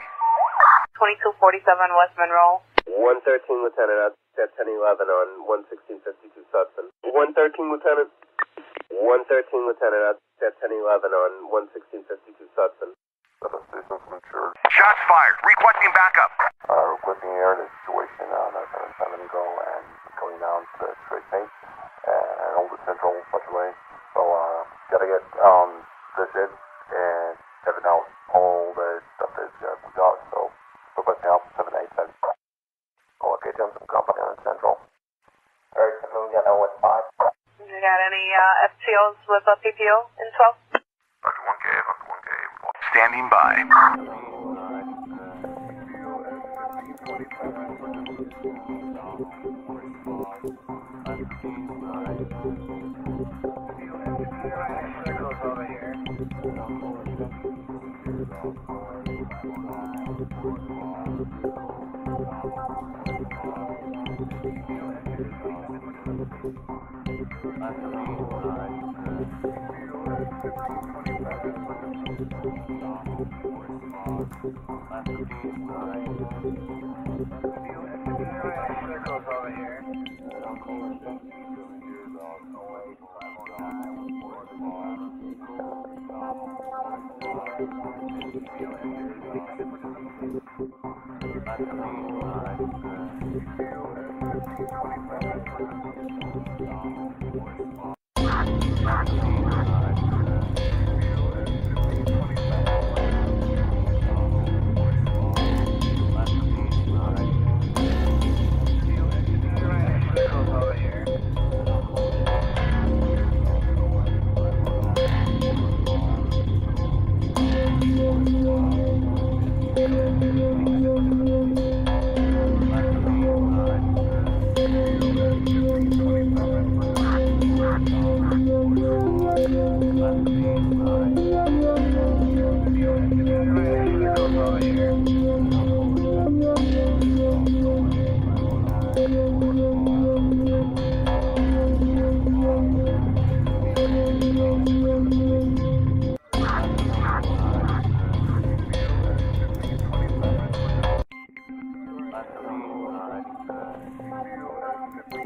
2247 West Monroe. 113 Lieutenant at 1011 on 11652 Sutphen. 113 Lieutenant. 113 Lieutenant at 1011 on 11652 Sutphen. That assistance from church. Shots fired. Requesting backup. Uh, requesting air the situation on uh, 77 go and going down to the straight pace and all the central fluctuation. So, uh, gotta get, um, this in and having out all the stuff that uh, we got. So, requesting help 787. Oh, okay, Johnson Company on Central. Alright, we got that with 5. You got any uh, FTOs with a PPO in 12? standing by.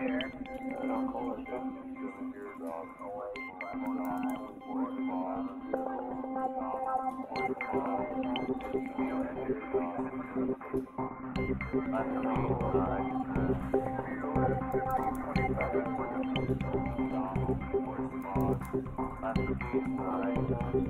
later. I'm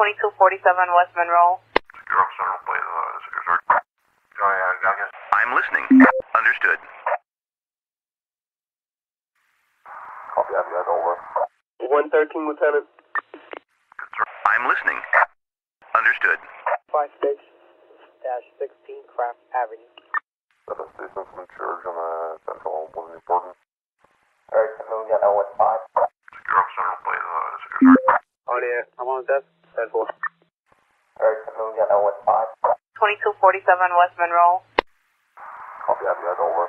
2247 West Monroe. I'm listening. Understood. Copy, I've got over. 113, Lieutenant. I'm listening. Understood. 56 16 Craft Avenue. That is Jason from Church on the Central Wasn't Important. Alright, so we got 015. Secure up Central uh, secure. Oh, yeah, I'm on desk. 10 4. Alright, we got L 5. Twenty-two forty-seven West Monroe. Copy, Abby, that's over.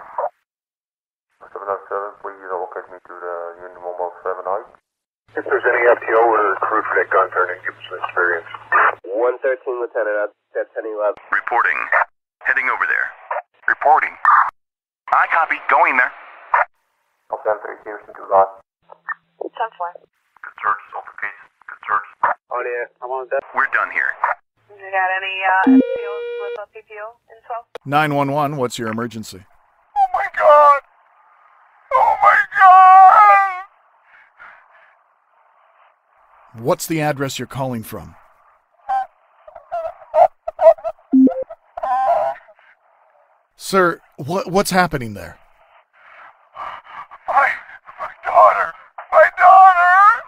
707, please uh, locate me to the Union Mobile 7 I. If there's any FTO or crew fit gun turning, give us an experience. 113, Lieutenant. Uh, that's 1011. Reporting. Heading over there. Reporting. I copy. Going there. Copy, I'm 3 Houston to God. Ten four. Good search. Alpha case. Good search. On air. I'm on desk. We're done here. You got any uh, FTOs with above PPO info. 911, what's your emergency? Oh my god! Oh my god! What's the address you're calling from? Sir, what, what's happening there? My, my daughter! My daughter!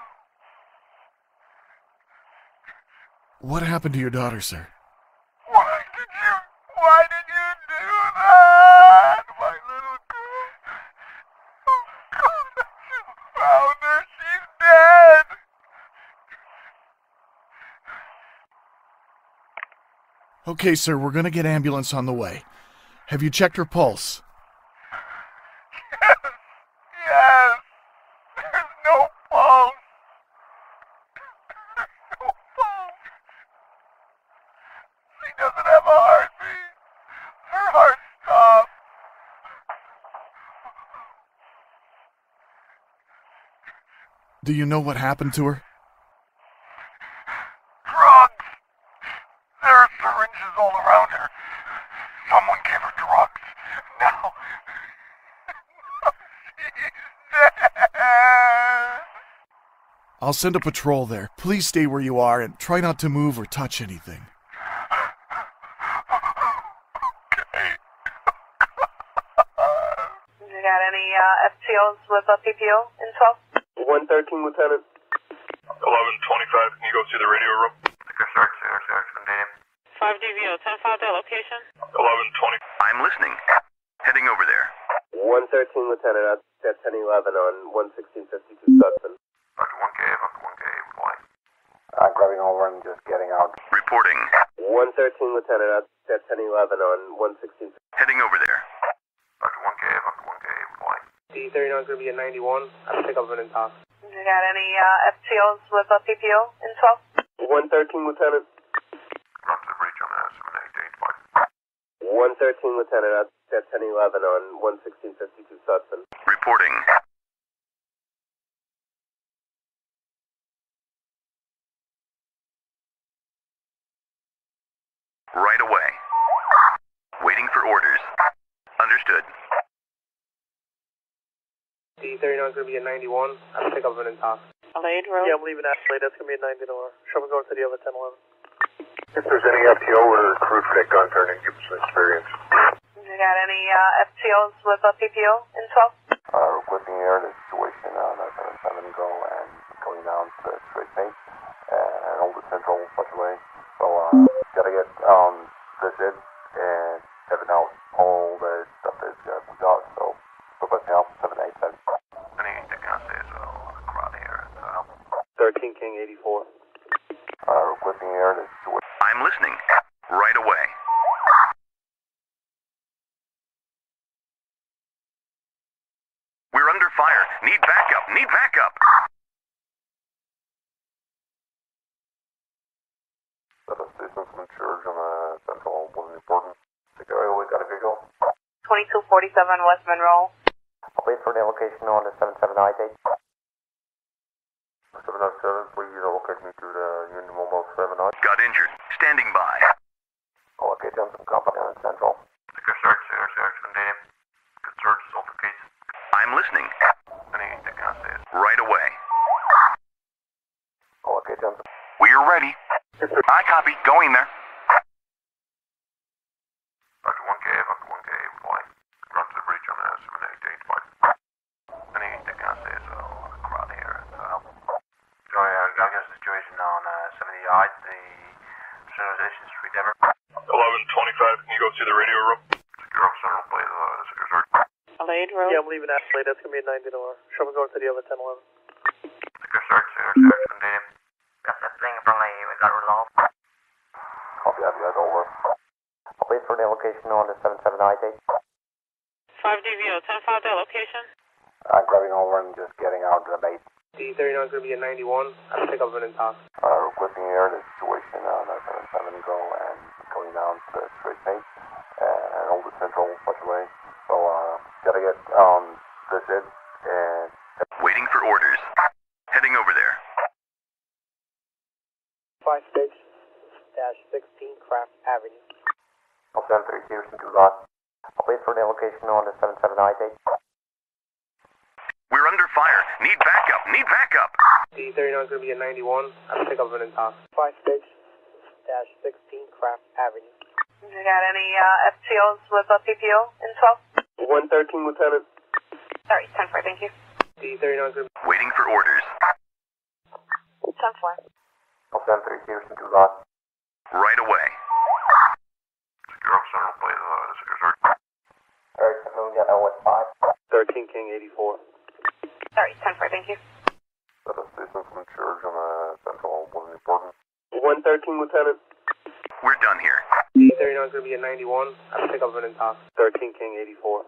What happened to your daughter, sir? Why did you, why did you do that? My little girl. Oh God, I found her. She's dead. Okay, sir, we're gonna get ambulance on the way. Have you checked her pulse? Yes, yes. There's no pulse. There's no pulse. She doesn't have a heartbeat. Her heart stopped. Do you know what happened to her? Drugs. There are syringes all around her. Someone gave her drugs. Now, now she's dead. I'll send a patrol there. Please stay where you are and try not to move or touch anything. You got any uh, FTOs with uh, PPO info? 113, Lieutenant. 1125, can you go to the radio room? Secure search, secure search, continue. 5 DVO, 10 5 their location. 1120. I'm listening. Heading over there. 113, Lieutenant. At 1011 on 11652 Sutton. Up to 1K, up 1K, flight. Uh, grabbing over and just getting out. Reporting. 113, Lieutenant. At 1011 on 116. Heading over there. 39 is going to be a 91. I'll pick up an talk. You got any uh, FTOs with uh, a PPO in 12? 113, Lieutenant. Positive reach on the 113, Lieutenant. That's 1011 on 11652 Sutton. Reporting. D39 is going to be a 91. I pick up an intox. Adelaide Road. Yeah, I'm leaving Adelaide. That's going to be a 90 door. Show me going to the other 1011. If there's any FTO or crude fake on turning, give us some experience. You got any uh, FTOs with uh, PPO info? Uh, requesting air the situation on uh, 7 go and going down to the straight paint and Old Central Butcherway. So, uh, gotta get, um, this in and checking out all the stuff that uh, we got. So, requesting help 787. Anything I say is a crowd here. Uh, 13 King 84. Uh, requesting air the situation. I'm listening. Right away. We're under fire. Need backup. Need backup. That assistance from church on uh, Central wasn't important. Secure, we got a visual. 2247 West Monroe. I'll wait for the location on the 7798. 797, please locate me to the Union Mobile 79. Got injured. Standing by. I'll locate Johnson Company on Central. secure search, secure search, continue. Good search, solve the case. I'm listening. Anything I say Right away. I'll locate Johnson. We're ready. I copy. Going there. Up to 1K, up to 1K, flight. Run to the breach on uh, 7885. Anything I say is a crowd here. Uh, Sorry, I got a situation on uh, 78, the Civilization Street ever. 1125, can you go to the radio room? secure up central plate, uh, secure search. Adelaide Road. Yeah, I'm leaving Adelaide. That's going to be a 90 door. Show me going to the other 1011. Secure search, secure search, continue. Got that thing from the, we got resolved. Copy that, guys, over. I'll wait for the location on the 7798. 5 DVO, 10 5 their location. Uh, grabbing over and just getting out of the base. D39 is going to be a 91. I pick up an intox. Uh, requesting air the situation on uh, 77 go and going down to the straight paint and Old Central Butcherway. So, uh, gotta get, um, this in and Waiting for orders. Heading over there. 56 16 Craft Avenue. I'll send three Houston to lot. I'll wait for the location on the 77 I date. We're under fire. Need backup. Need backup. D39 is going to be a 91. I pick up an intox. 5 six dash 16 Craft Avenue. You got any uh, FTOs with a PPO in 113, Lieutenant. Sorry, 10 4, thank you. D39 is going to be Waiting for orders. 10 4. I'll send three Houston to lot. Right away. Secure Officer will play the secure search. Alright, so we got no what's 5. 13 King 84. Sorry, 10 4, thank you. That is Jason from Church on the Central wasn't important. 113, Lieutenant. We're done here. D39 is going to be a 91. I pick up an intox. 13 King 84.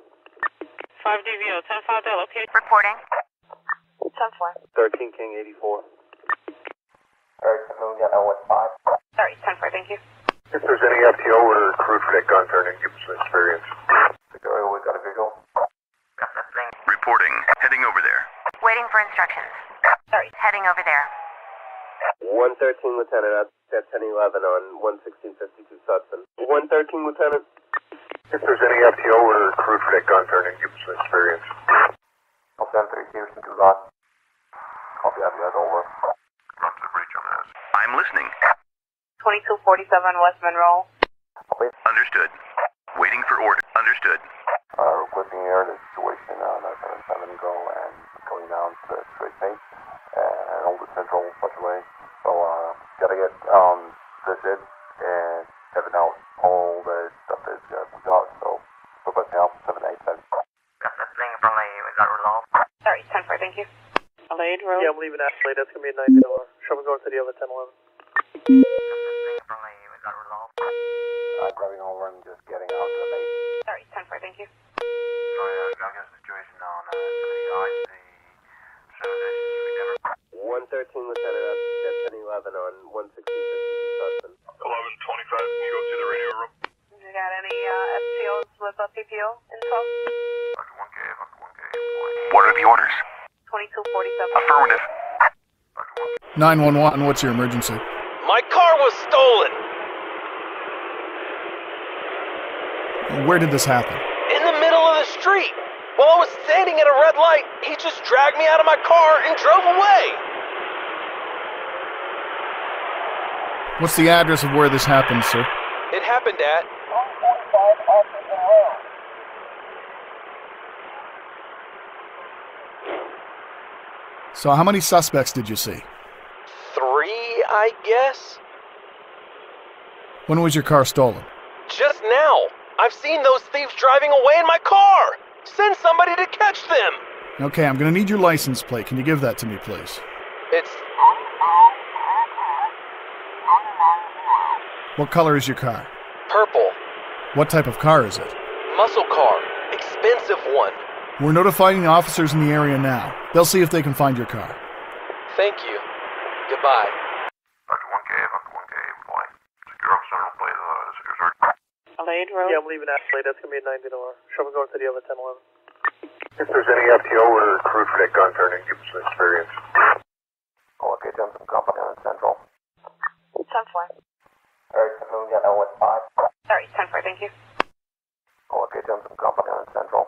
5 DVO, 10 5 that location. Reporting. 10 4. 13 King 84. Alright, so we got no what's 5. Sorry, 10 4, thank you. If there's any FTO or recruit for that gun turning, give us some experience. Secure, we got a visual. Reporting. Heading over there. Waiting for instructions. Sorry. Heading over there. 113, Lieutenant. That's 1011 on 11652 Sutphen. 113, Lieutenant. If there's any FTO or recruit for that gun turning, give us some experience. I'll send three Houston to lot. Copy that, guys, over. Run to the breach on this. I'm listening. 2247 West Monroe. Understood. Waiting for orders. Understood. Uh, requesting air the situation on uh, 77 go and going down to the straight paint and Old Central such a way. So, uh, gotta get, um, this in and having out all the stuff that uh, got. thank you. Elaine Road? Yeah, I'm leaving Adelaide. That's going to be a 9 hour. Shall we go to the other 10 11? 911, what's your emergency? My car was stolen! Where did this happen? In the middle of the street! While I was standing at a red light, he just dragged me out of my car and drove away! What's the address of where this happened, sir? It happened at. So, how many suspects did you see? Guess? When was your car stolen? Just now! I've seen those thieves driving away in my car! Send somebody to catch them! Okay, I'm gonna need your license plate. Can you give that to me, please? It's. What color is your car? purple. What type of car is it? Muscle car. Expensive one. We're notifying the officers in the area now. They'll see if they can find your car. Thank you. Goodbye. Dr. 1K, Dr. 1K, boy. Secure Officer will play the secure search. Adelaide Road. Yeah, I'm leaving Ashley. That's going to be a 90 door. Show me going to the other 1011. If there's any FTO or crew for that gun turning, give us some experience. I'll locate Johnson Company on Central. 10 4. Alright, so we got no what's 5. Sorry, 10 4, thank you. I'll locate Johnson Company on Central.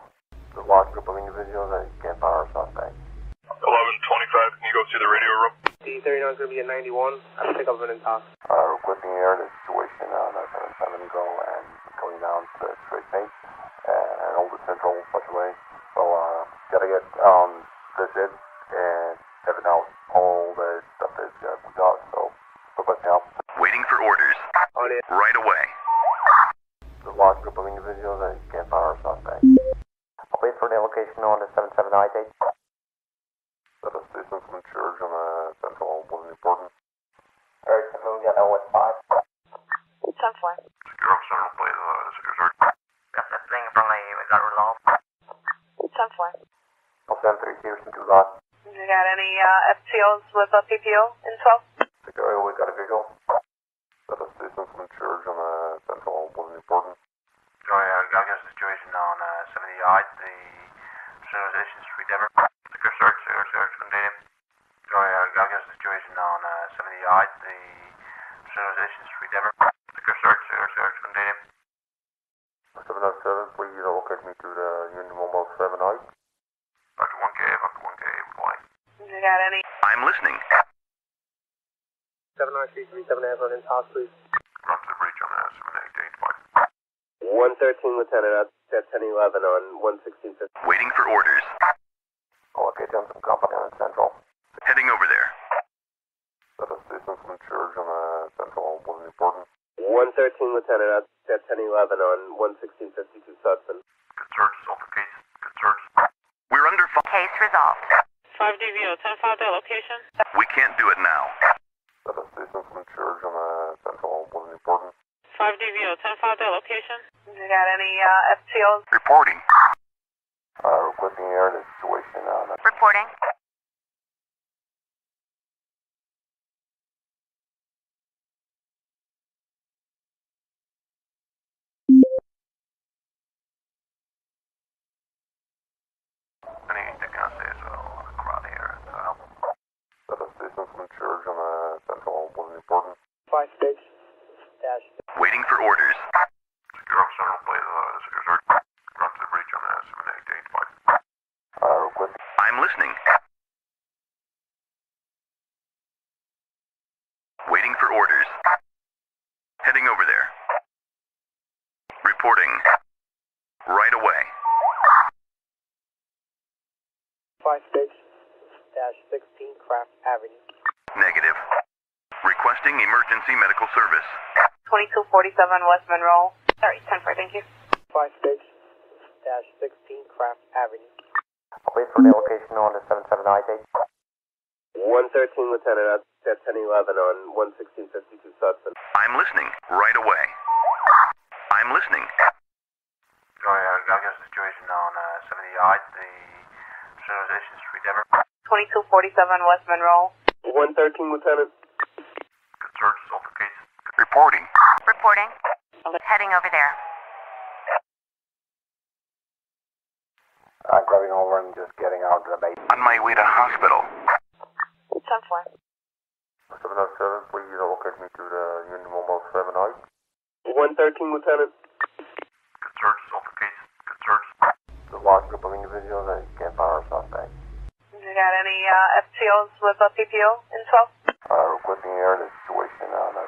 The large group of individuals that can't power suspect. 1125, can you go to the radio room? D39 is going to be a 91. I pick up an intox. Uh, requesting air the situation on uh, 77 go and going down to the straight paint and Old Central such a way. So, uh, gotta get, um, this in and having out all the stuff that uh, we got. So, requesting help. Waiting for orders. On it. Right away. The large group of individuals that can't power suspect. I'll wait for the location on the 77 I date. That is Jason from Church on the Central wasn't important. Alright, so we got no what's 5. 10 4. Secure Officer will play the secure search. 10 4. I'll send three Houston to lot. You got any uh, FTOs with a PPO info? Secure, we got a visual. That is Jason from Church on the Central wasn't important. Joy, uh, I'll get a situation on uh, 70 I, the Civilization Street Ever. Secure search, search, continue. Joy, uh, I'll get a situation on uh, 70 I, the Civilization Street Ever. Search, secure search, continue. 707, please locate me to the Union Mobile 7I. Dr. 1K, Dr. 1K, reply. You got any? I'm listening. 79337 Evelyn House, please. Run to the breach on uh, 7885. 113, Lieutenant, at 1011 on 11650. Waiting for orders. Okay, Johnson Company on Central. Heading over there. Set a station from Church on uh, Central, wasn't important. 113, Lieutenant, at 1011 on 11652 Sudson. Good search, solve the case. Good search. We're under fire. Case resolved. 5 DVO, 10 5 their location. We can't do it now. Set a station from Church on uh, Central, wasn't important. 5 DVO, 10 5 their location. You got any uh, FTOs? Reporting. Uh, requesting air in the situation on uh, Reporting. Anything I say so crowd here. So. set a station from Church on uh, Central, wasn't important. 5 six dash Waiting for orders. Secure up Central, play the secure search. Run to the breach on uh, 7885. Uh, requesting I'm listening. Waiting for orders. Heading over there. Reporting. Right away. 5 six dash 16 Craft Avenue. Negative. Requesting emergency medical service. 2247 West Monroe. Sorry, 10 4, thank you. 5 six dash 16 Craft Avenue. Wait for the location on the 779 113, Lieutenant, at 1011 on 11652 Sudson. I'm listening. Right away. I'm listening. Joy, uh, I'll get a situation on uh, 78, the Civilization Street, Denver. 2247 West Monroe. 113, Lieutenant. Good search, solve the case. Reporting. Reporting. Heading over there. I'm grabbing over and just getting out of the base. On my way to hospital. 10 4. 707, please locate me to the Union Mobile 7I. 113, Lieutenant. Good search, solve the case. Good search. The large group of individuals and can't fire a suspect. You got any uh, FTOs with a PPO in 12? Uh, requesting air in the situation on uh,